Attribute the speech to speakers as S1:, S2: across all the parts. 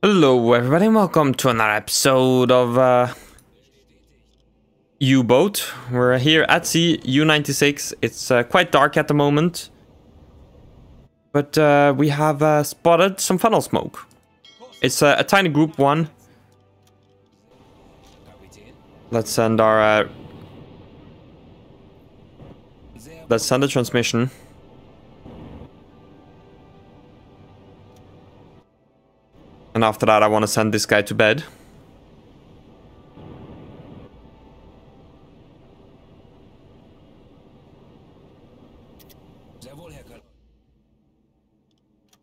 S1: Hello everybody welcome to another episode of uh, U-Boat. We're here at sea, U-96. It's uh, quite dark at the moment. But uh, we have uh, spotted some funnel smoke. It's uh, a tiny group one. Let's send our... Uh, let's send the transmission. And after that, I want to send this guy to bed.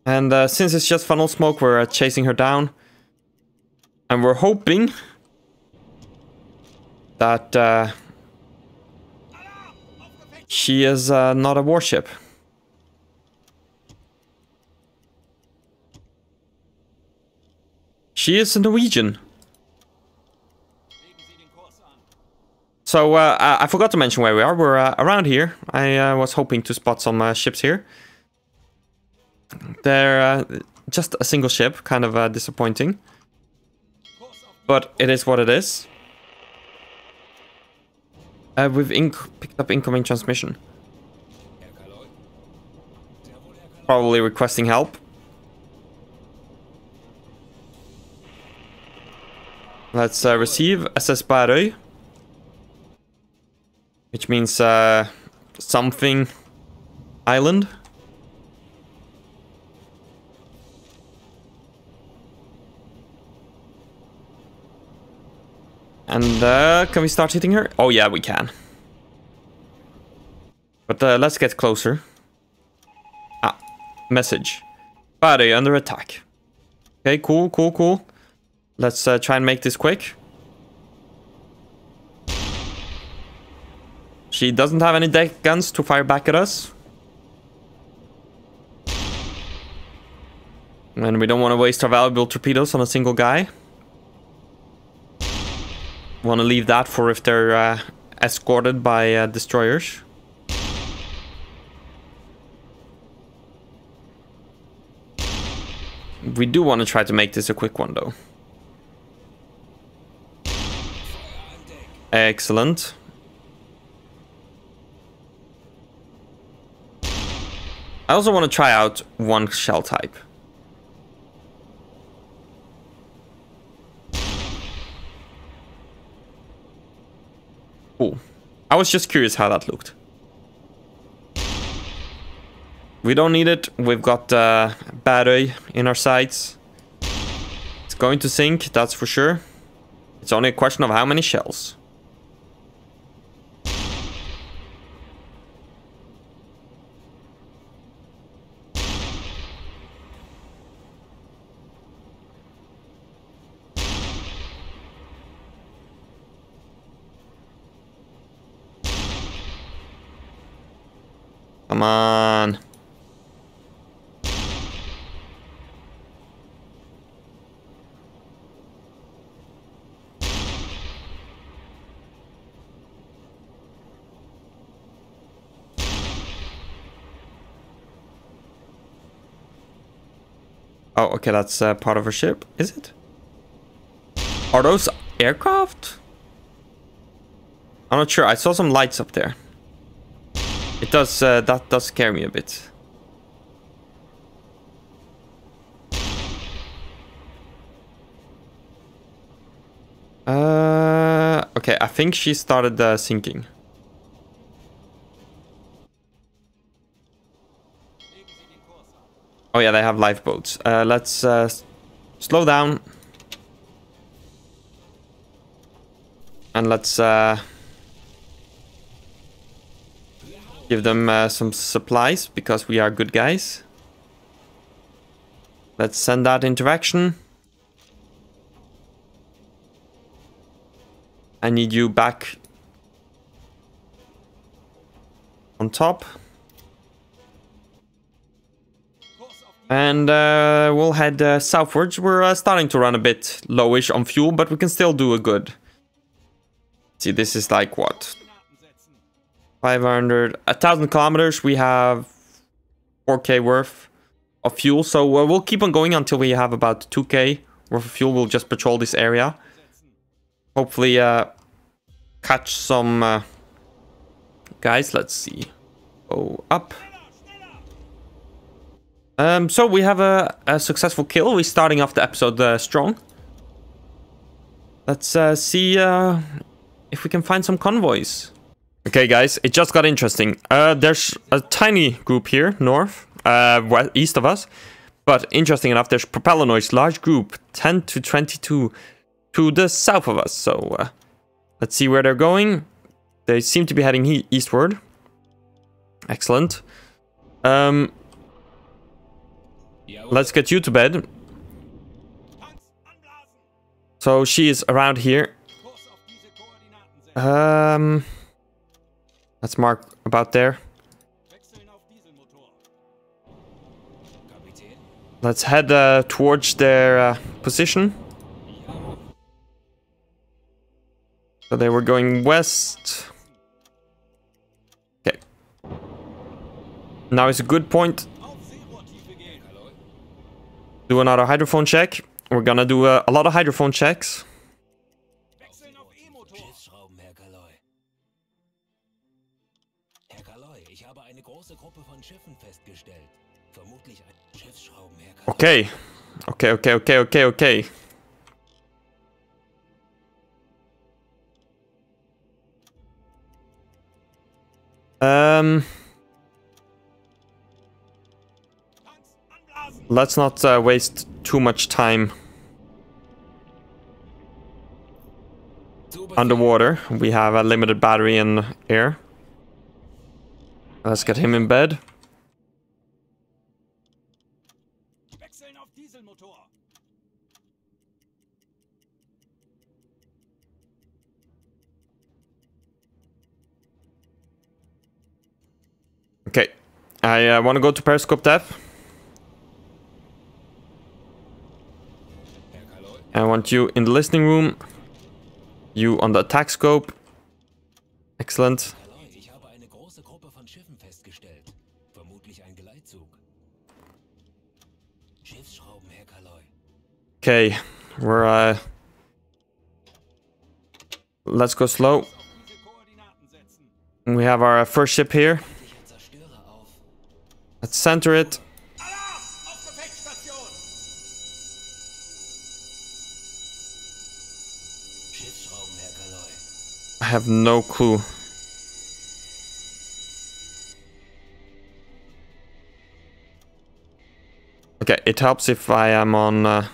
S1: And uh, since it's just funnel smoke, we're uh, chasing her down. And we're hoping that uh, she is uh, not a warship. She is a Norwegian. So uh, I forgot to mention where we are. We're uh, around here. I uh, was hoping to spot some uh, ships here. They're uh, just a single ship, kind of uh, disappointing. But it is what it is. we've picked up incoming transmission. Probably requesting help. Let's uh, receive SS Bærøy. Which means uh, something island. And uh, can we start hitting her? Oh yeah, we can. But uh, let's get closer. Ah, message. Body under attack. Okay, cool, cool, cool. Let's uh, try and make this quick. She doesn't have any deck guns to fire back at us. And we don't want to waste our valuable torpedoes on a single guy. Want to leave that for if they're uh, escorted by uh, destroyers. We do want to try to make this a quick one though. Excellent. I also want to try out one shell type. Cool. I was just curious how that looked. We don't need it. We've got uh, Bærøy in our sights. It's going to sink, that's for sure. It's only a question of how many shells. Come on. Oh, okay, that's uh, part of a ship, is it? Are those aircraft? I'm not sure. I saw some lights up there. It does, uh, that does scare me a bit. Uh, okay, I think she started uh, sinking. Oh yeah, they have lifeboats. Uh, let's uh, slow down. And let's... Uh, Give them uh, some supplies because we are good guys. Let's send that interaction. I need you back on top. And uh, we'll head uh, southwards. We're uh, starting to run a bit lowish on fuel, but we can still do a good. See, this is like what? 500, a thousand kilometers. We have 4k worth of fuel. So uh, we'll keep on going until we have about 2k Worth of fuel We'll just patrol this area. Hopefully uh, catch some uh, guys. Let's see. Go up. Um, so we have a, a, successful kill. We're starting off the episode uh, strong. Let's uh, see uh, if we can find some convoys. Okay, guys, it just got interesting. Uh, there's a tiny group here, north, uh, west, east of us. But interesting enough, there's Propeller noise large group, 10 to 22, to the south of us. So uh, let's see where they're going. They seem to be heading he eastward. Excellent. Um, let's get you to bed. So she is around here. Um, let's mark about there. Let's head uh, towards their uh, position. So they were going west. Okay. Now is a good point. Do another hydrophone check. We're gonna do a, a lot of hydrophone checks. Okay. Okay, okay, okay, okay, okay. Um... Let's not uh, waste too much time underwater. We have a limited battery in air. Let's get him in bed. Okay, I uh, want to go to periscope depth. I want you in the listening room. You on the attack scope. Excellent. Okay, we're uh let's go slow. We have our first ship here. Let's center it. I have no clue. Okay, it helps if I am on... Uh...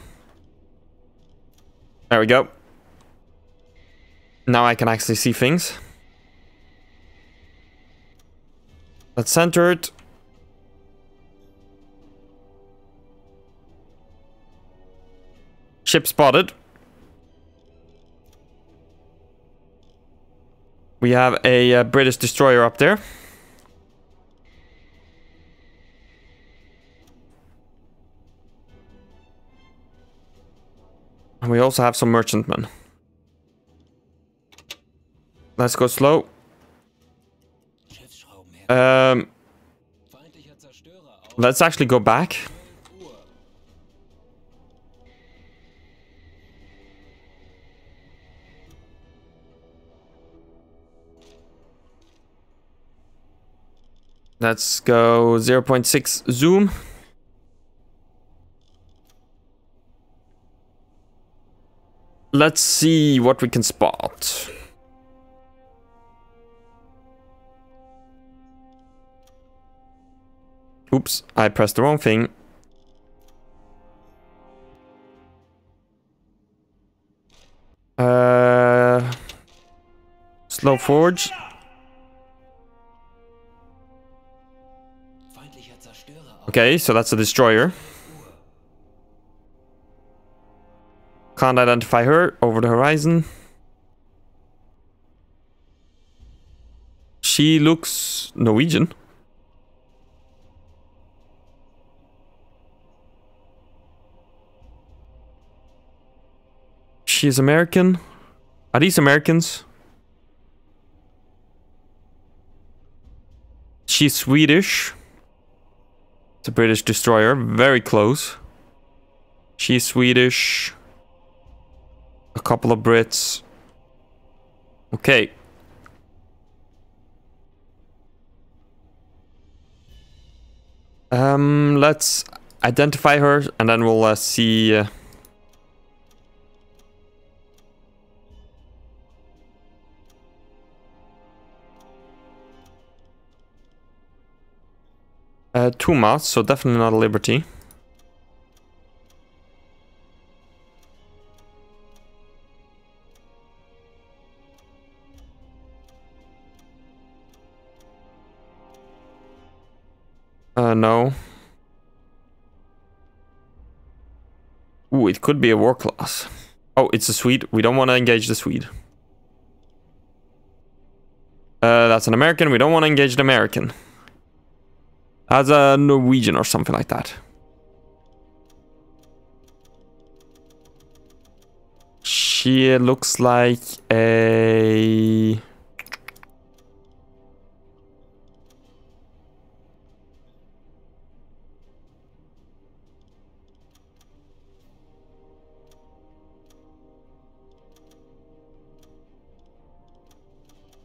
S1: There we go. Now I can actually see things. Let's center it. Ship spotted. We have a uh, British destroyer up there. And we also have some merchantmen. Let's go slow. Um, let's actually go back. Let's go 0.6 zoom. Let's see what we can spot. Oops, I pressed the wrong thing. Uh, slow forge. Okay, so that's a destroyer. Can't identify her over the horizon. She looks Norwegian. She's American. Are these Americans? She's Swedish. It's a British destroyer, very close. She's Swedish. A couple of Brits. Okay. Um, let's identify her and then we'll uh, see... Uh, Uh, two moths, so definitely not a Liberty. No. Ooh, it could be a war class. Oh, it's a Swede. We don't want to engage the Swede. Uh, that's an American. We don't want to engage the American. As a Norwegian or something like that. She looks like a...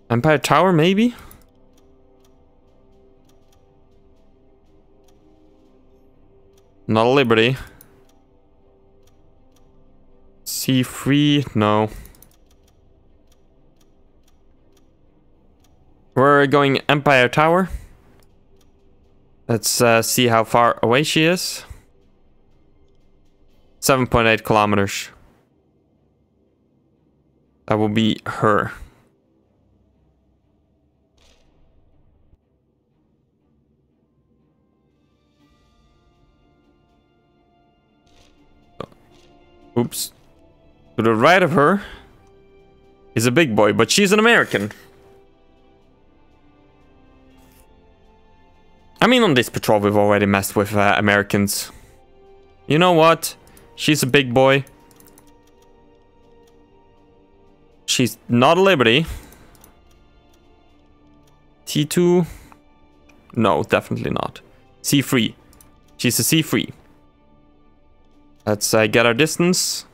S1: Empire Tower, maybe? Not a Liberty. C3, no. We're going Empire Tower. Let's uh, see how far away she is. 7.8 kilometers. That will be her. Oops. To the right of her is a big boy, but she's an American. I mean, on this patrol, we've already messed with uh, Americans. You know what? She's a big boy. She's not a Liberty. T2? No, definitely not. C3. She's a C3. Let's uh, get our distance.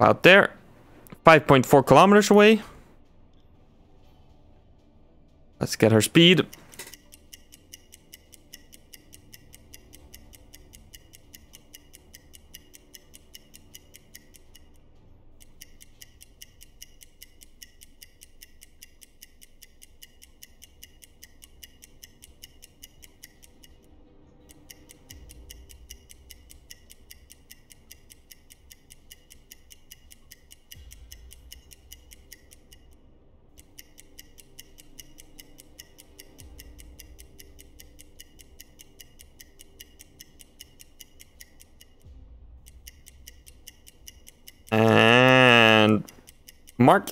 S1: Out there. 5.4 kilometers away. Let's get her speed. Mark.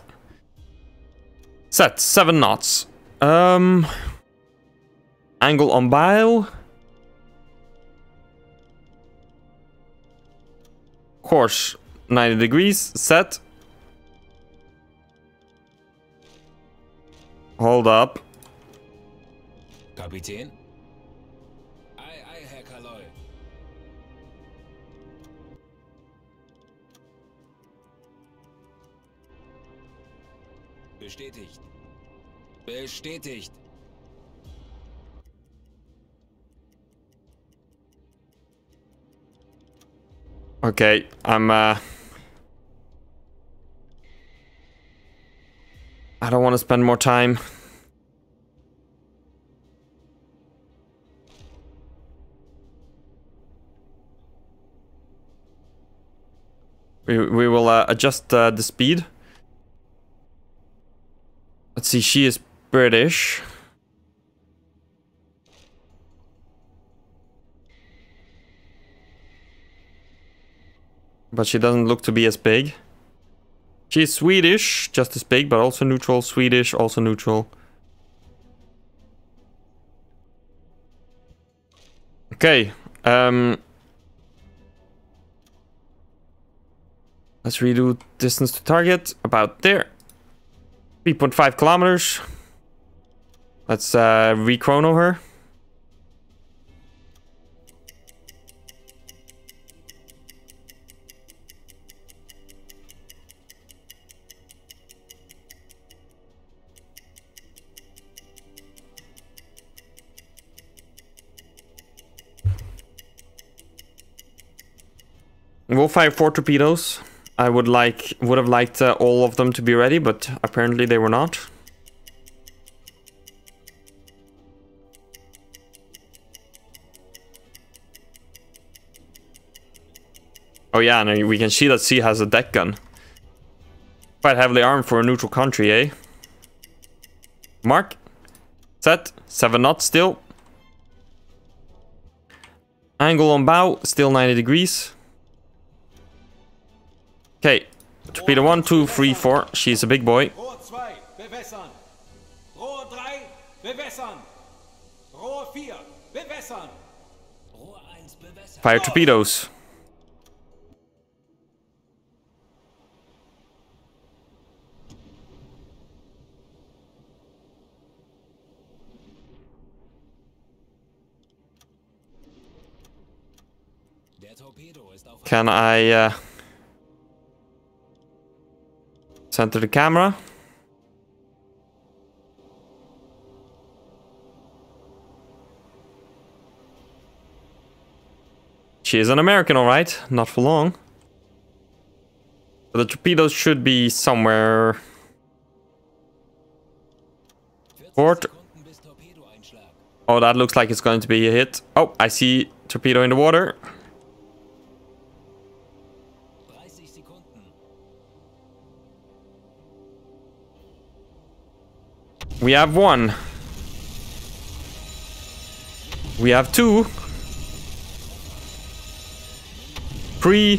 S1: Set seven knots. Um, angle on bow. Course 90 degrees. Set. Hold up.
S2: Kapitän? Bestätigt.
S1: Okay, I'm uh I don't want to spend more time. We, we will uh, adjust uh, the speed. Let's see, she is British. But she doesn't look to be as big. She's Swedish, just as big, but also neutral. Swedish, also neutral. Okay. Um, let's redo distance to target. About there. 3.5 kilometers. Let's uh, re-chrono her. We'll fire four torpedoes. I would like would have liked uh, all of them to be ready, but apparently they were not. Oh yeah, and we can see that C has a deck gun. Quite heavily armed for a neutral country, eh? Mark. Set. Seven knots still. Angle on bow, still 90 degrees. Okay. Torpedo one, two, three, four. She's a big boy. Fire
S2: 2,
S1: Can I uh, center the camera? She is an American, all right. Not for long. The torpedoes should be somewhere.
S2: 40
S1: Port. Oh, that looks like it's going to be a hit. Oh, I see torpedo in the water. We have one. We have two. Three.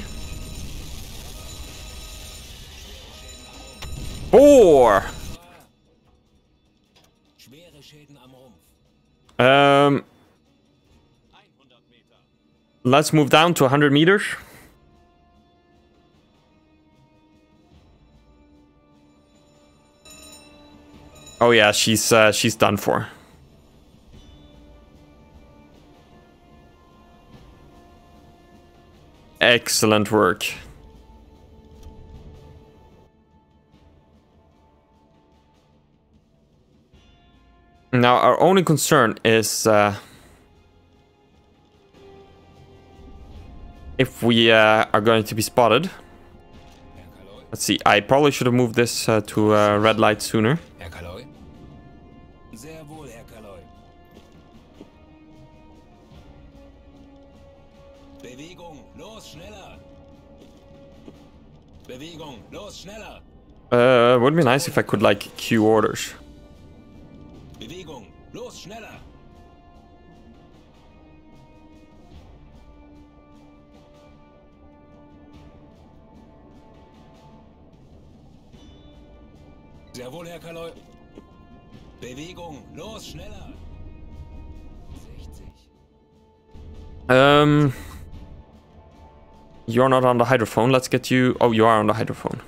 S1: Four. Um, let's move down to 100 meters. Oh yeah, she's uh, she's done for. Excellent work. Now our only concern is uh, if we uh, are going to be spotted. Let's see. I probably should have moved this uh, to uh, red light sooner. Uh, would be nice if I could like queue orders.
S2: Bewegung, los, schneller. Sehr wohl, Herr Kaleu. Bewegung, los, schneller. 60.
S1: Um, you're not on the hydrophone. Let's get you. Oh, you are on the hydrophone.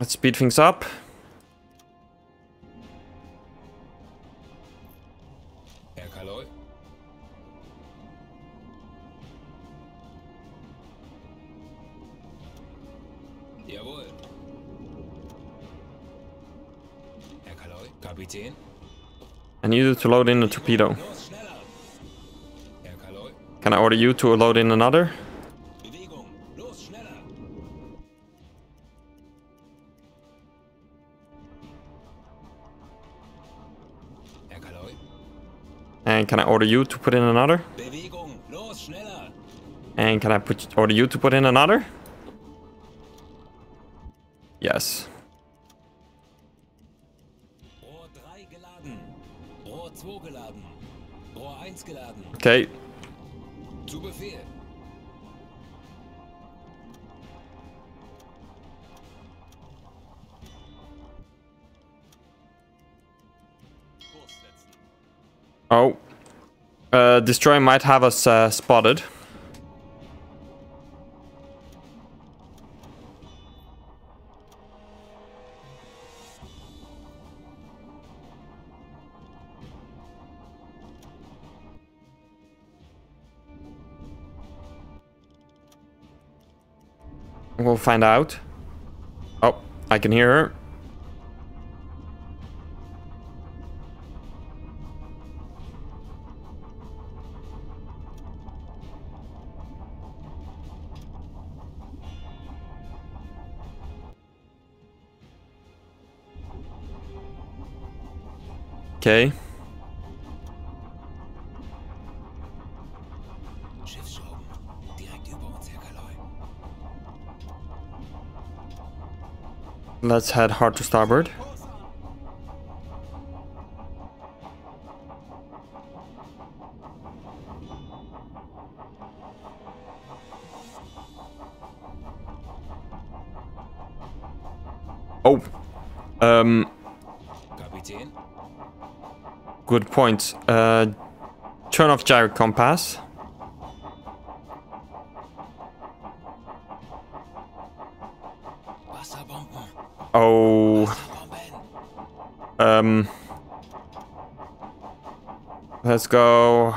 S1: Let's speed things up.
S2: Herr Kaleu. Jawohl. Herr Kaleu. Kapitän.
S1: I need you to load in a torpedo.
S2: Los, schneller. Herr Kaleu.
S1: Can I order you to load in another? Order you to put in another?
S2: Bewegung. Los, schneller.
S1: And can I put order you to put in another? Uh, destroyer might have us uh, spotted. We'll find out. Oh, I can hear her. Okay. Let's head hard to starboard. Oh. Um, good point. Uh, turn off gyro compass. Oh. Um. Let's go.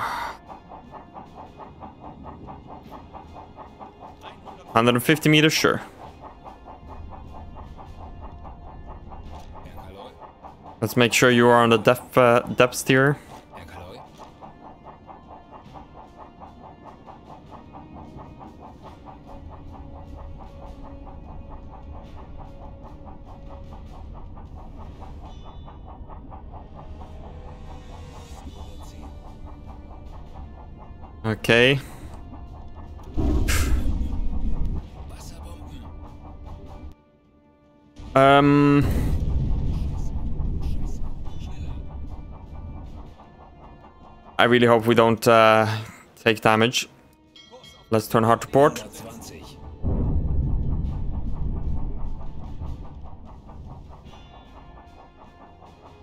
S1: 150 meters, sure. Let's make sure you are on the depth uh, depth steer. Okay. Um. I really hope we don't uh, take damage. Let's turn hard to port.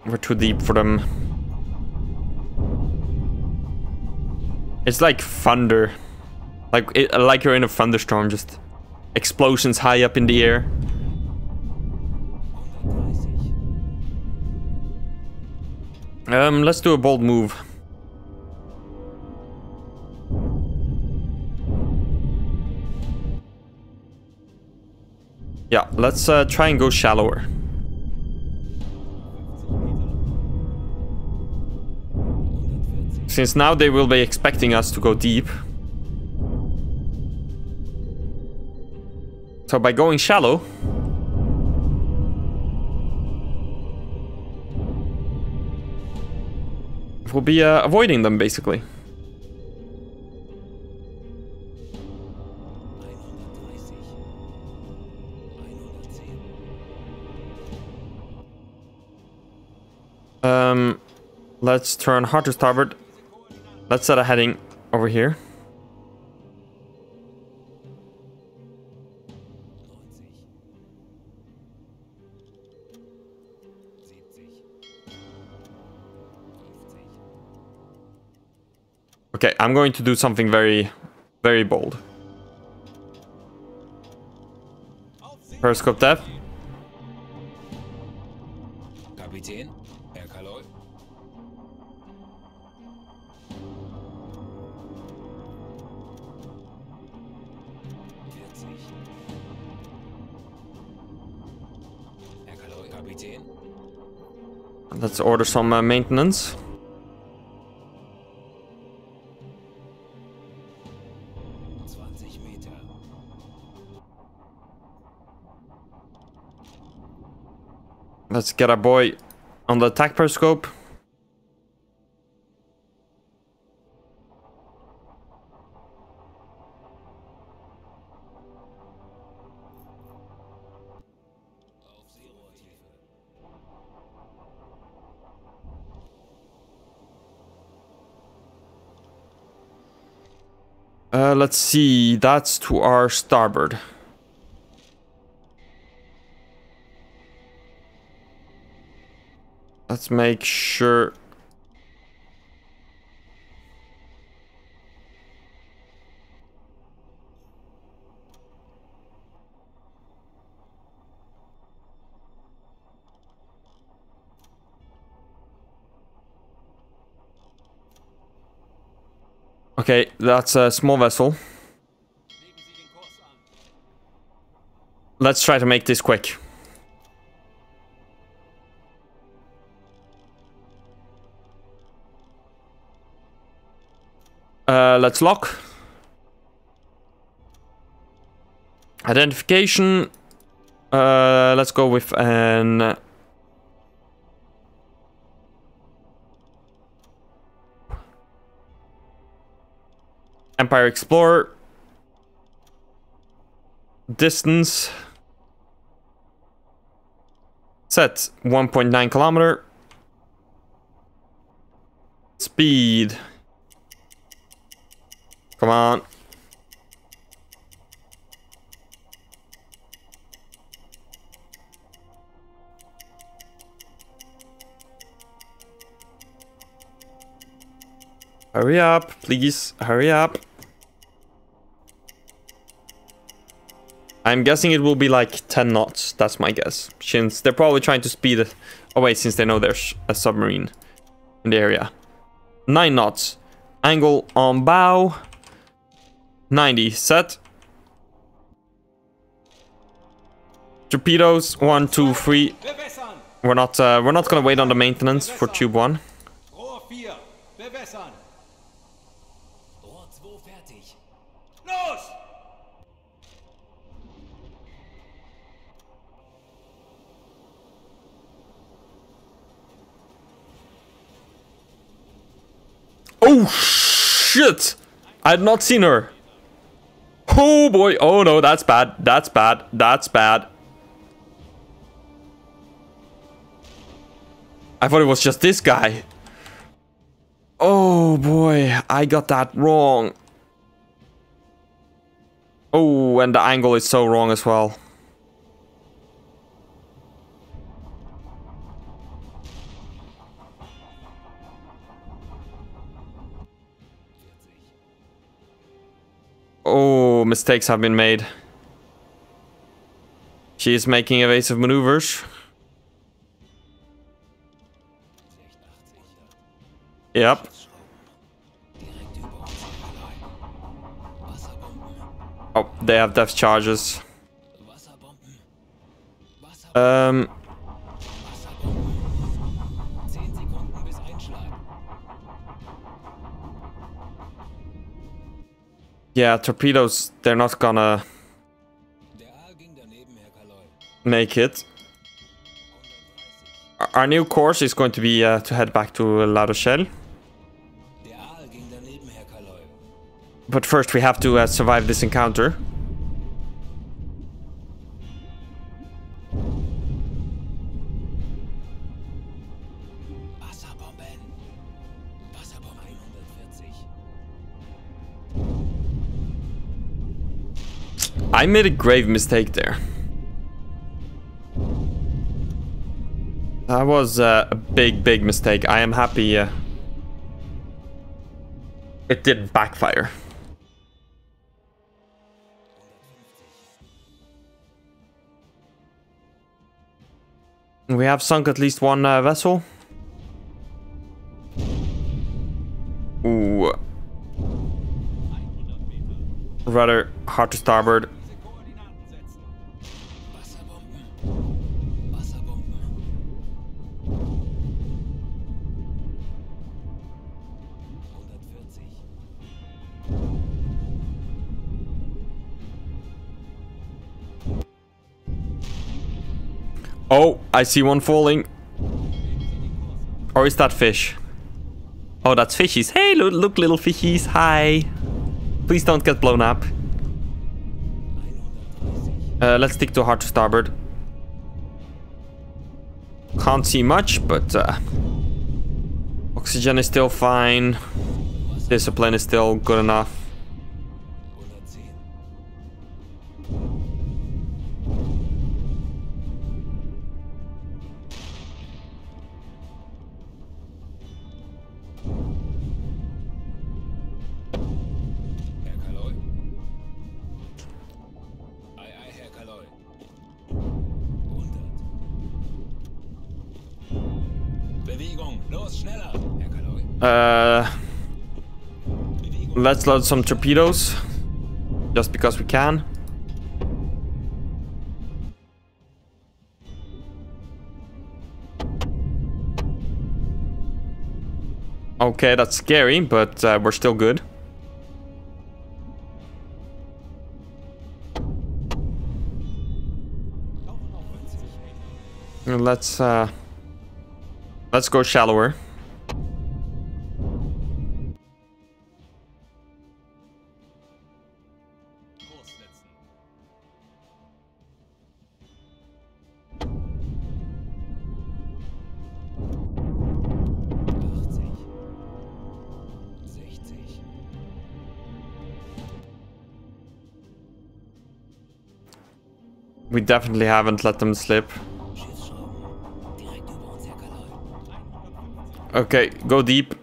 S1: We're too deep for them. It's like thunder. Like it, like you're in a thunderstorm, just explosions high up in the air. Um, let's do a bold move. Yeah, let's uh, try and go shallower. Since now they will be expecting us to go deep. So by going shallow... We'll be uh, avoiding them, basically. Let's turn hard to starboard. Let's set a heading over here. Okay, I'm going to do something very, very bold. Periscope depth.
S2: Kapitän,
S1: Let's order some uh, maintenance. Let's get our boy on the attack periscope. Uh, let's see, that's to our starboard. Let's make sure. Okay, that's a small vessel. Let's try to make this quick. Uh, let's lock. Identification. Uh, let's go with an Empire Explorer. Distance. Set 1.9 kilometer. Speed. Come on. Hurry up, please. Hurry up. I'm guessing it will be like 10 knots. That's my guess. Since they're probably trying to speed away since they know there's a submarine in the area. 9 knots. Angle on bow. 90. Set. Torpedoes. 1, 2,
S3: 3.
S1: We're not, uh, we're not gonna wait on the maintenance for tube
S3: 1.
S1: Oh shit! I had not seen her. Oh boy. Oh no, that's bad. That's bad. That's bad. I thought it was just this guy. Oh boy, I got that wrong. Oh, and the angle is so wrong as well. Oh, mistakes have been made. She is making evasive maneuvers. Yep. Oh, they have depth charges. Um, yeah, torpedoes, they're not gonna make it. Our- new course is going to be uh, to head back to La Rochelle. But first we have to uh, survive this encounter. I made a grave mistake there. That was uh, a big, big mistake. I am happy uh, it didn't backfire. We have sunk at least one uh, vessel. Ooh. Rather hard to starboard. Oh, I see one falling. Or is that fish? Oh, that's fishies. Hey, look, look, little fishies. Hi. Please don't get blown up. Uh, let's stick to hard to starboard. Can't see much, but uh, oxygen is still fine. Discipline is still good enough. Let's load some torpedoes. Just because we can. Okay, that's scary, but uh, we're still good. Let's uh, let's go shallower. Definitely haven't let them slip. Okay, go deep.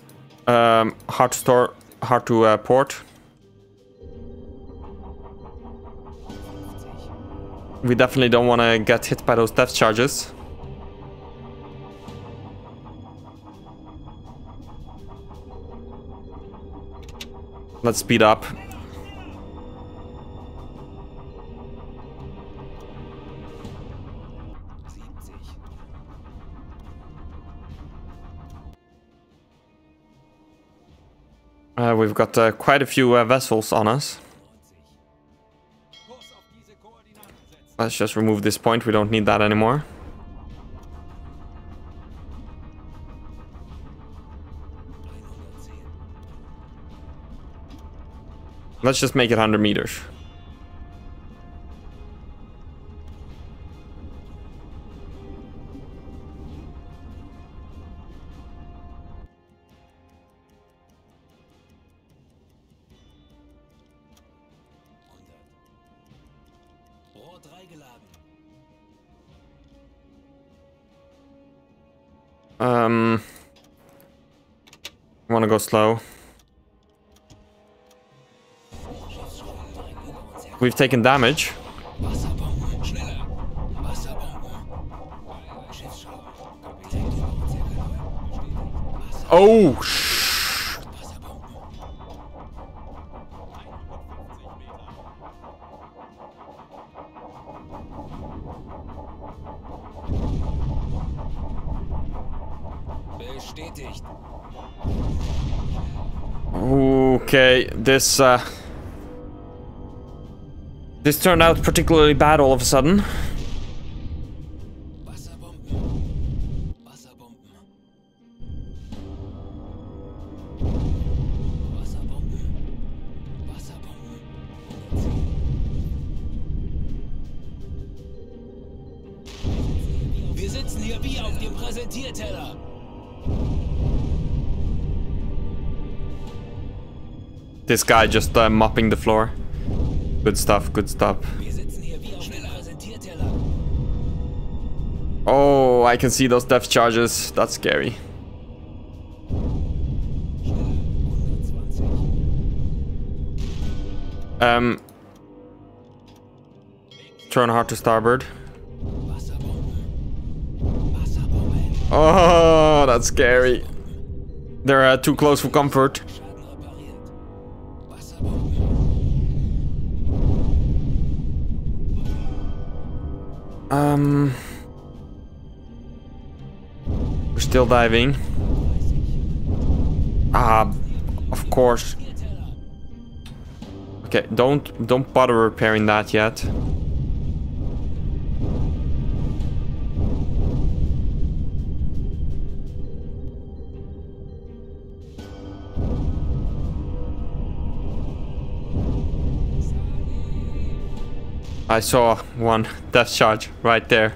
S1: Um, hard to store, hard to uh, port. We definitely don't want to get hit by those depth charges. Let's speed up. Uh, we've got uh, quite a few uh, vessels on us. Let's just remove this point. We don't need that anymore. Let's just make it 100 meters. Slow. We've taken damage.
S2: Oh, Schneller. Wasserbomben.
S1: Okay, this uh, this turned out particularly bad all of a sudden. This guy just uh, mopping the floor. Good stuff, good stuff. Oh, I can see those depth charges. That's scary.
S2: 120.
S1: Um, turn hard to starboard. Oh, that's scary. They're uh, too close for comfort. Um, we're still diving. Ah, of course. Okay, don't don't bother repairing that yet. I saw one depth charge right there.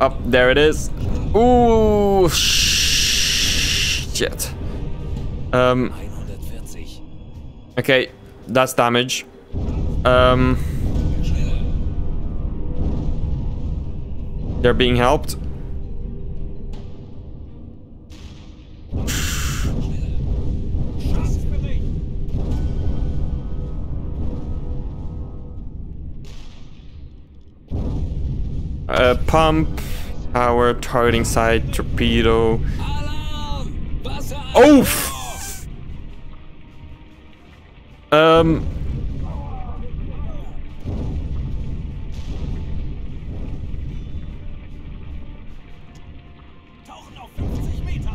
S1: Up there it is. Ooh, shit. Um, Okay, that's damage. Um, they're being helped. Uh, pump, power, targeting side, torpedo. Oh! Um,
S3: Tauchen auf 50 Meter.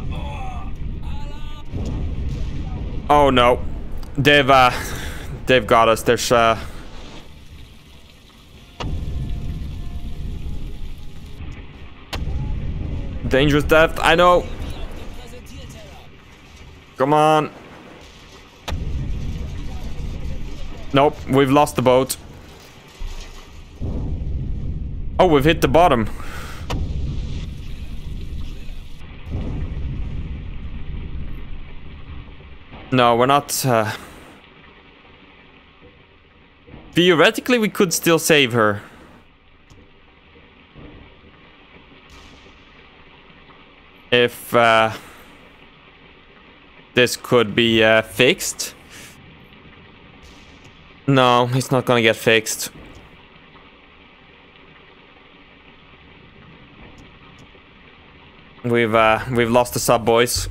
S1: oh no. They've, uh, they've got us. There's, uh, dangerous depth. I know. Come on. Nope, we've lost the boat. Oh, we've hit the bottom. No, we're not. Uh... Theoretically, we could still save her. If uh, this could be uh, fixed. No, it's not gonna get fixed. We've uh, we've lost the sub, boys.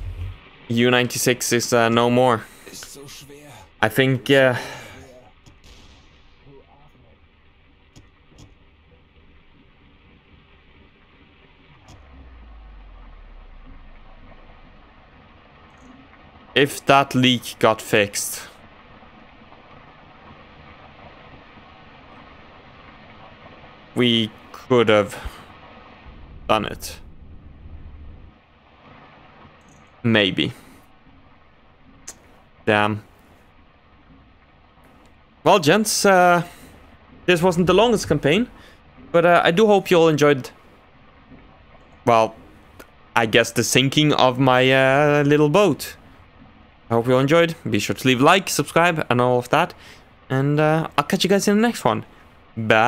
S1: U96 is uh, no more.
S2: Ist so schwer.
S1: I think. If that leak got fixed. We could have done it. Maybe. Damn. Well, gents, uh, this wasn't the longest campaign, but uh, I do hope you all enjoyed. Well, I guess the sinking of my uh, little boat. I hope you all enjoyed. Be sure to leave like, subscribe, and all of that. And uh, I'll catch you guys in the next one. Bye.